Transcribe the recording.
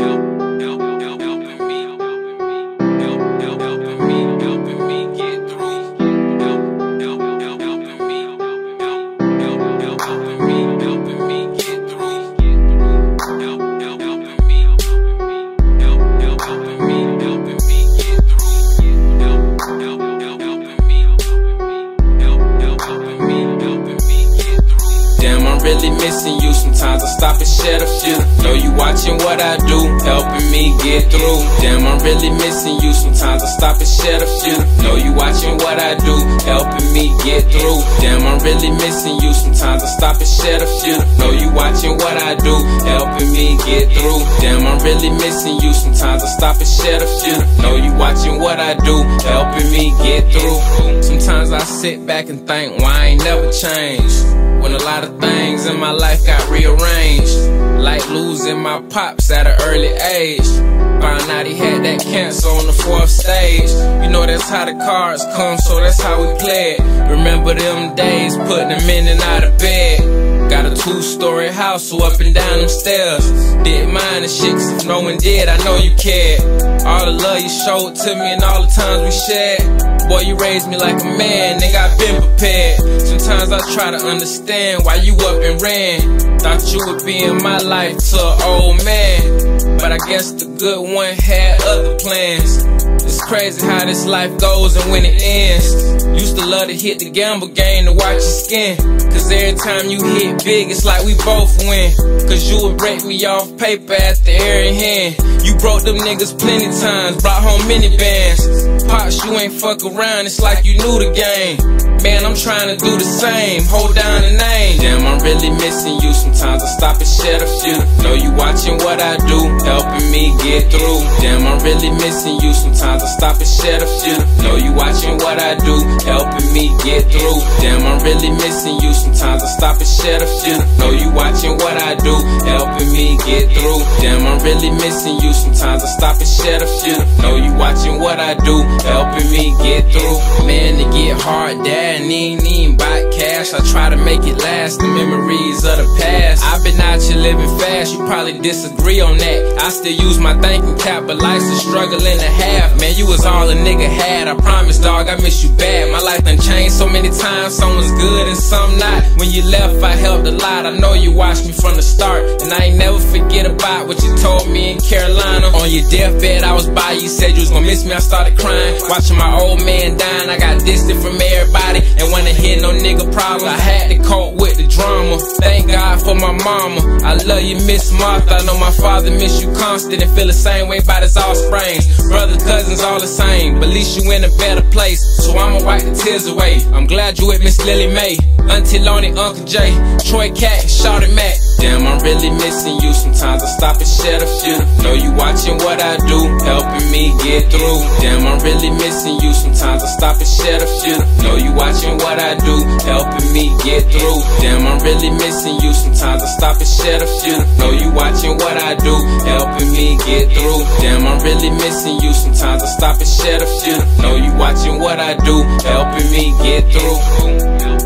out. Really missing you. Sometimes I stop and shed a few. Know you watching what I do, helping me get through. Damn, I'm really missing you. Sometimes I stop and shed a few. Know you watching what I do, helping me get through. Damn, I'm really missing you. Sometimes I stop and shed a few. Know you watching what I do, helping me get through. Damn, I'm really missing you. Sometimes I stop and shed a few. Know you watching what I do, helping me get through. Sometimes I sit back and think, why I ain't never changed? When a lot of things in my life got rearranged. Like losing my pops at an early age. Found out he had that cancer on the fourth stage. You know that's how the cards come, so that's how we play it. Remember them days, putting them in and out of bed. Got a two-story house, so up and down them stairs. Did mine and shit, cause if no one did, I know you cared. All the love you showed to me and all the times we shared. Boy, you raised me like a man, nigga, I been prepared. Sometimes I try to understand why you up and ran. Thought you would be in my life to an old man. But I guess the good one had other plans. Crazy how this life goes and when it ends. Used to love to hit the gamble game to watch your skin. Cause every time you hit big, it's like we both win. Cause you would break me off paper after every hand. You broke them niggas plenty times, brought home many bands. Pops, you ain't fuck around, it's like you knew the game. Man, I'm trying to do the same, hold down the name. Damn, I'm really missing you. Sometimes I stop and shed a few. You watching what I do, helping me get through. Damn, I'm really missing you. Sometimes I stop and shed a few. Know you watching what I do, helping me get through. Damn, I'm really missing you. Sometimes I stop and shed a few. Know you watching what I do, helping me get through. Damn, I'm really missing you. Sometimes I stop and shed a few. Know you watching what I do, helping me get through. Man, to get hard, dad, ain't try to make it last. The memories of the past. I've been out here living fast. You probably disagree on that. I still use my thinking cap, but life's a struggle and a half. Man, you was all a nigga had. I promise, dog, I miss you bad. My life done changed so many times. Some was good and some not. When you left, I helped a lot. I know you watched me from the start, and I ain't never forget about what you told me in Carolina. On your deathbed, I was by you. Said you was gonna miss me. I started crying, watching my old man dying. I got distant from everybody and wanna hear no nigga problems. I had to cope with the drama. Thank God for my mama. I love you, Miss Martha. I know my father miss you constant and feel the same way about his offspring. Brothers, cousins, all the same. But at least you in a better place. So I'ma wipe the tears away. I'm glad you with Miss Lily Mae. Auntie Lonnie, Uncle Jay, Troy Cat, Shawty Mac. Damn, I'm really missing you. Sometimes I stop and shed a few. Know you watching what I do, helping me get through. Damn, I'm really missing you. Sometimes I stop and shed a few. Know you watching what I do, helping me get through. Damn, I'm really missing you. Sometimes I stop and shed a few. Know you watching what I do, helping me get through. Damn, I'm really missing you. Sometimes I stop and shed a few. Know you watching what I do, helping me get through.